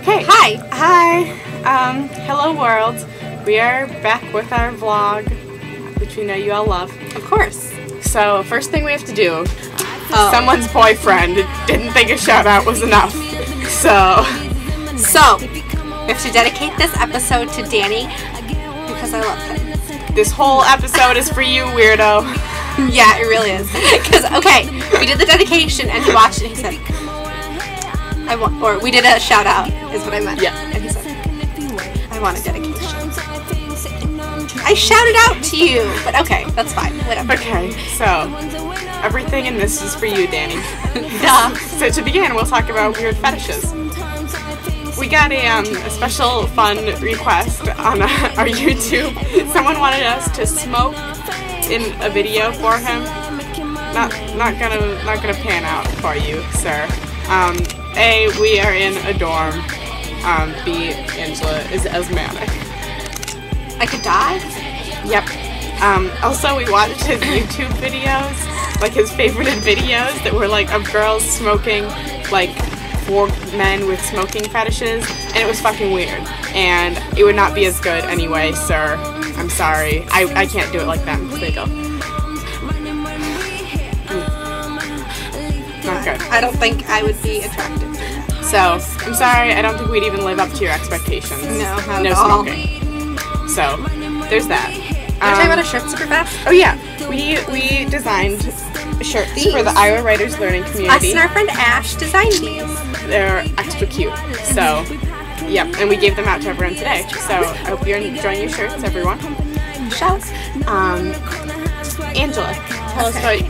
Okay. Hi. Hi. Um, hello world. We are back with our vlog, which we know you all love. Of course. So first thing we have to do, Oh. someone's boyfriend didn't think a shout out was enough. So So, we have to dedicate this episode to Danny because I love him. this whole episode is for you, weirdo. Yeah, it really is. Because okay, we did the dedication and he watched it and he said, "I want," or we did a shout out, is what I meant. Yeah. And he said, "I want a dedication." I shouted out to you, but okay, that's fine. Whatever. Okay, so everything in this is for you, Danny. Duh. So to begin, we'll talk about weird fetishes. We got a, um, a special fun request on uh, our YouTube. Someone wanted us to smoke in a video for him. Not not gonna not gonna pan out for you, sir. Um, a we are in a dorm. Um, B Angela is asthmatic. I could die. Yep. Um, also, we watched his YouTube videos, like his favorite videos that were like of girls smoking, like for men with smoking fetishes, and it was fucking weird. And it would not be as good anyway, sir. I'm sorry. I, I can't do it like them. They go. Not good. I don't think I would be attracted. So, I'm sorry. I don't think we'd even live up to your expectations. No, not no at all. smoking. So, there's that. Can I talk Um, about a shirt super fast? Oh yeah, we we designed shirts These. for the Iowa Writers Learning Community. Us and our friend Ash designed these. They're extra cute. So, yep, and we gave them out to everyone today. So I hope you're enjoying your shirts, everyone. Shouts. Um, Angela, tell us about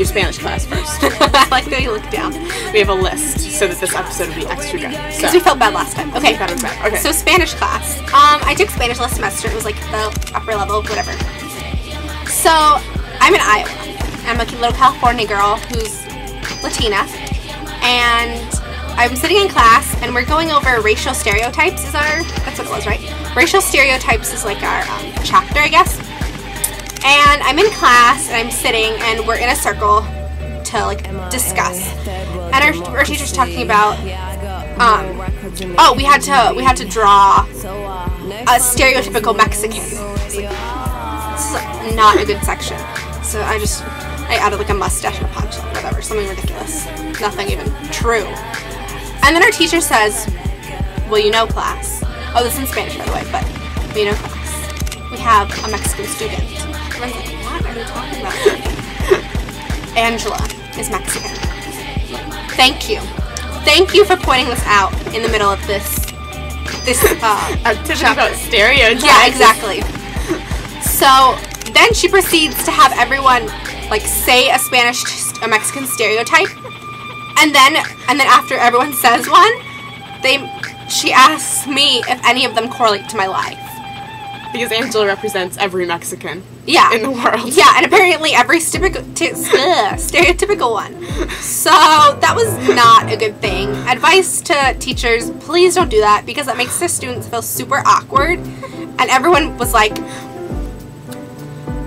your Spanish class first. I like that you look down. We have a list so that this episode will be extra good. Because we felt bad last time. Okay. That was bad. Okay. So Spanish class. Um, I took Spanish last semester. It was like the upper level, whatever. So I'm in Iowa. I'm a little California girl who's Latina, and I'm sitting in class, and we're going over racial stereotypes. Is our that's what it was, right? Racial stereotypes is like our um, chapter, I guess. And I'm in class, and I'm sitting, and we're in a circle to like discuss. And our, our teacher's talking about um, oh, we had to we had to draw a stereotypical Mexican. Like, this is not a good section. So I just I added like a mustache and a punch, whatever, something ridiculous. Nothing even true. And then our teacher says, "Well, you know, class. Oh, this is in Spanish, by the way, but you know, have a Mexican student." And I was like, "What are you talking about?" Angela is Mexican. Thank you. Thank you for pointing this out in the middle of this this uh activity chapter. about stereotypes. Yeah, exactly. So then she proceeds to have everyone like say a Spanish a Mexican stereotype. And then and then after everyone says one, they she asks me if any of them correlate to my life. Because Angela represents every Mexican Yeah. in the world. Yeah, and apparently every stereotypical, stereotypical one. So that was not a good thing. Advice to teachers: please don't do that because that makes the students feel super awkward. And everyone was like,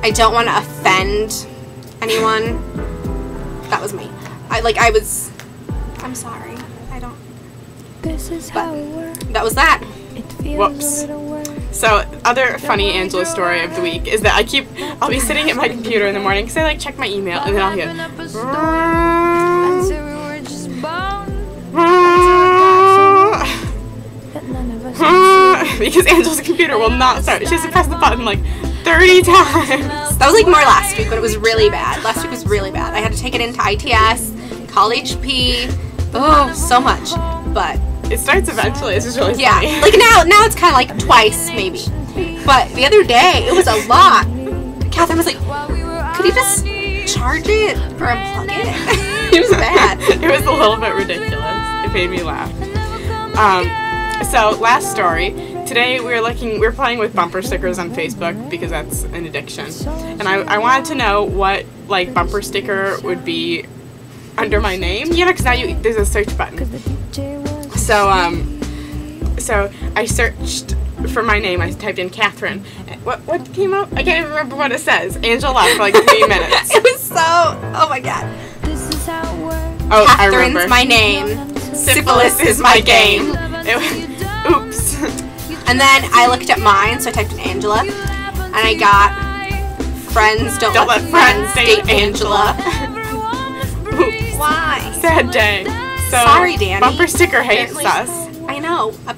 "I don't want to offend anyone." That was me. I like I was. I'm sorry. I don't. This is how it works. That was that. It feels Whoops. a little worse. So, other funny Angela story of the week is that I keep, I'll be sitting at my computer in the morning because I like check my email and then I'll hear, because Angela's computer will not start. She has to press the button like 30 times. That was like more last week, but it was really bad. Last week was really bad. I had to take it into ITS, call HP. Oh, so much. But It starts eventually. It's just really yeah, funny. like now, now it's kind of like twice maybe. But the other day, it was a lot. Katherine was like, "Could you just charge it or unplug it?" it was bad. it was a little bit ridiculous. It made me laugh. Um, so last story. Today we were looking, we were playing with bumper stickers on Facebook because that's an addiction, and I, I wanted to know what like bumper sticker would be under my name. You know, because now you there's a search button. The DJ was So um, so I searched for my name. I typed in Katherine. What what came up? I can't even remember what it says. Angela for like three minutes. it was so. Oh my god. This is how it works. Oh, I Katherine's remember. my name. Syphilis is my game. It was, oops. And then I looked at mine, so I typed in Angela, and I got friends don't, Don't let friends date Angela. Oops. Why? Sad day. So, Sorry, Danny. Bumper sticker hates Apparently- us I know. Uh,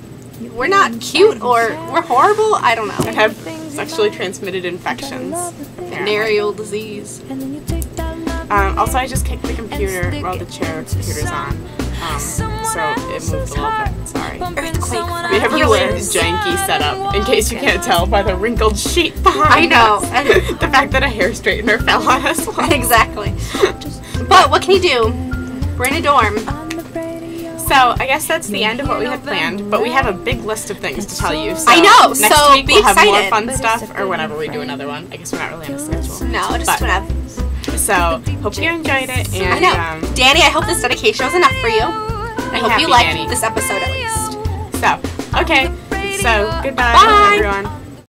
we're not cute or we're horrible. I don't know. know. have sexually transmitted infections. Venereal disease. And then you take that love Um, also, I just kicked the computer while the chair computer's on. Um, so it moved a little bit. Sorry. Earthquake. We have a really janky setup, in case you can't tell by the wrinkled sheet behind I know. us. The fact that a hair straightener fell on us. exactly. But what can you do? We're in a dorm. on the radio. So I guess that's the end of what we had planned, but we have a big list of things to tell you. So I know, Next so week be we'll have more fun stuff, or whenever we do another one. I guess we're not really on a schedule. No, just But- whenever. So hope you enjoyed it, and I know. Um, Danny, I hope this dedication was enough for you. I hope you liked Danny. this episode at least. so okay. So goodbye, Bye. everyone.